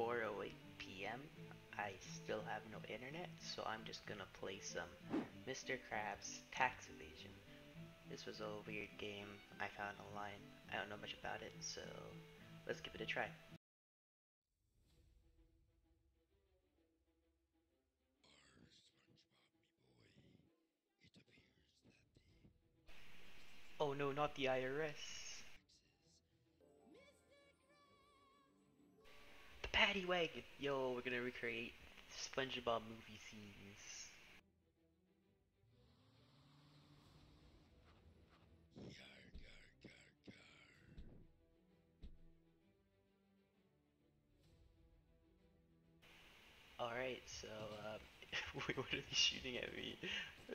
4:08 p.m. I still have no internet, so I'm just gonna play some Mr. Krabs Tax Evasion. This was a weird game I found online. I don't know much about it, so let's give it a try. Oh no, not the IRS. Paddy Wagon! Yo, we're gonna recreate SpongeBob movie scenes. Alright, so, uh, wait, what are they shooting at me?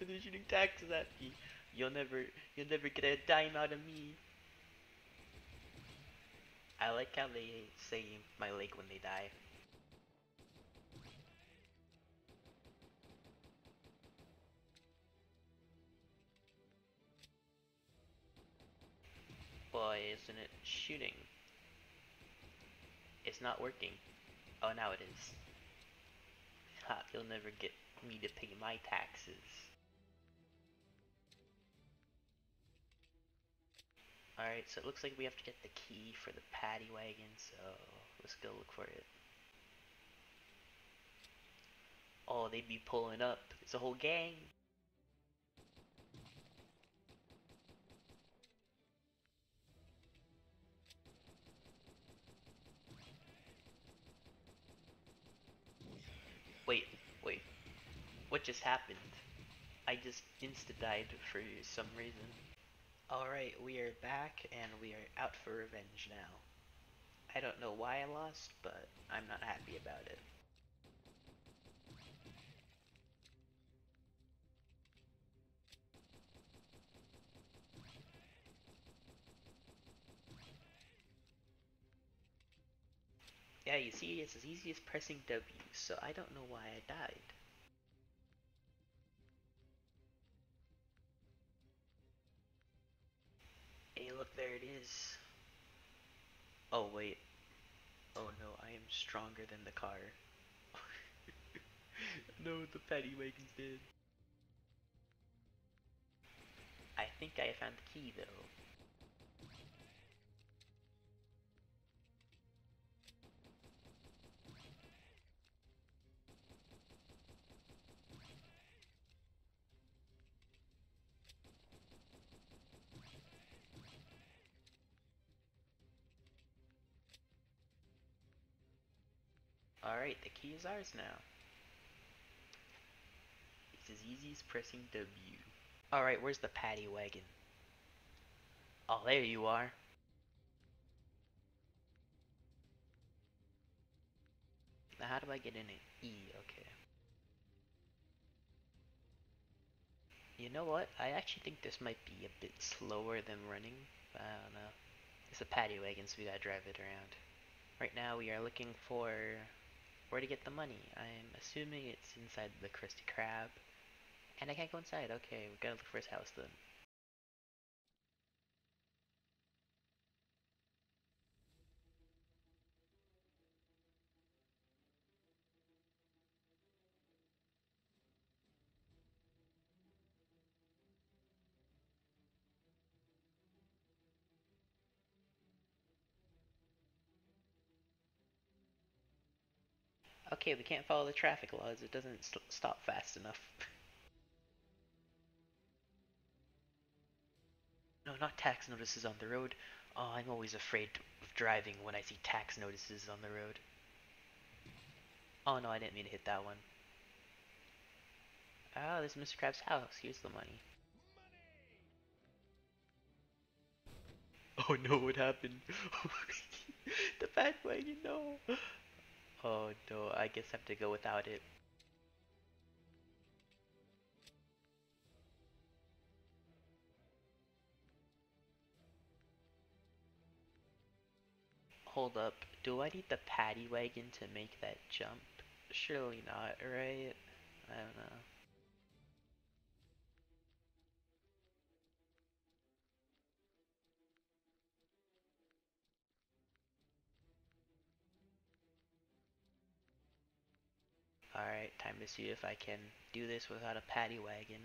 Are they shooting taxes at me? You'll never, you'll never get a dime out of me. I like how they say my leg when they die. Why isn't it shooting? It's not working. Oh, now it is. Ha, you'll never get me to pay my taxes. Alright, so it looks like we have to get the key for the paddy wagon, so let's go look for it. Oh, they'd be pulling up. It's a whole gang. Wait, wait. What just happened? I just insta-died for some reason. Alright, we are back and we are out for revenge now. I don't know why I lost, but I'm not happy about it. Yeah, you see, it's as easy as pressing W, so I don't know why I died. There it is. Oh, wait. Oh no, I am stronger than the car. no, the paddy wagon's dead. I think I found the key, though. Alright, the key is ours now. It's as easy as pressing W. Alright, where's the paddy wagon? Oh, there you are. Now how do I get in it? E, okay. You know what? I actually think this might be a bit slower than running. I don't know. It's a paddy wagon, so we gotta drive it around. Right now we are looking for where to get the money. I'm assuming it's inside the Krusty Krab. And I can't go inside. Okay, we gotta look for his house then. Okay, we can't follow the traffic laws. It doesn't st stop fast enough. no, not tax notices on the road. Oh, I'm always afraid of driving when I see tax notices on the road. Oh no, I didn't mean to hit that one. Oh, this is Mr. Krabs' house. Here's the money. Oh no, what happened? Oh the bad way, you know. Oh no, I guess I have to go without it. Hold up, do I need the paddy wagon to make that jump? Surely not, right? I don't know. Alright, time to see if I can do this without a paddy wagon.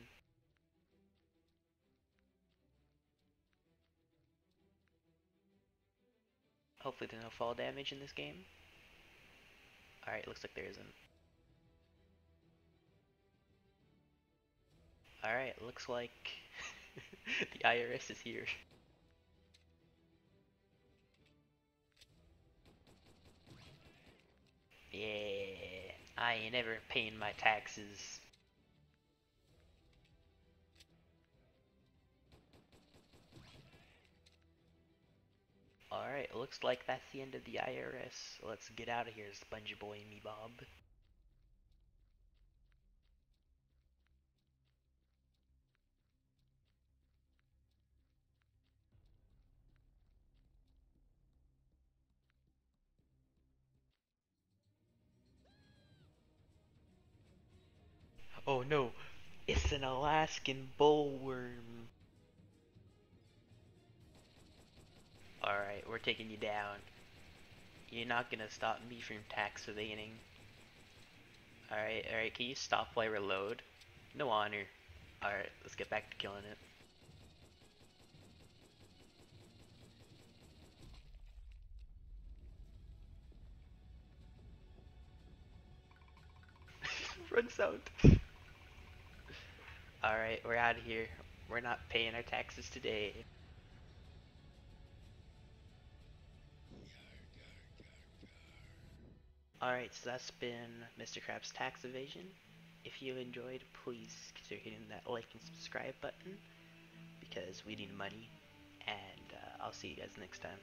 Hopefully there's no fall damage in this game. Alright, looks like there isn't. Alright, looks like the IRS is here. I ain't ever paying my taxes. Alright, looks like that's the end of the IRS. Let's get out of here, Spongy Boy me Bob. Oh no, it's an Alaskan bullworm. Alright, we're taking you down. You're not gonna stop me from tax evading. Alright, alright, can you stop while I reload? No honor. Alright, let's get back to killing it. Run sound. Alright, we're out of here. We're not paying our taxes today. Alright, so that's been Mr. Krabs Tax Evasion. If you enjoyed, please consider hitting that like and subscribe button because we need money. And uh, I'll see you guys next time.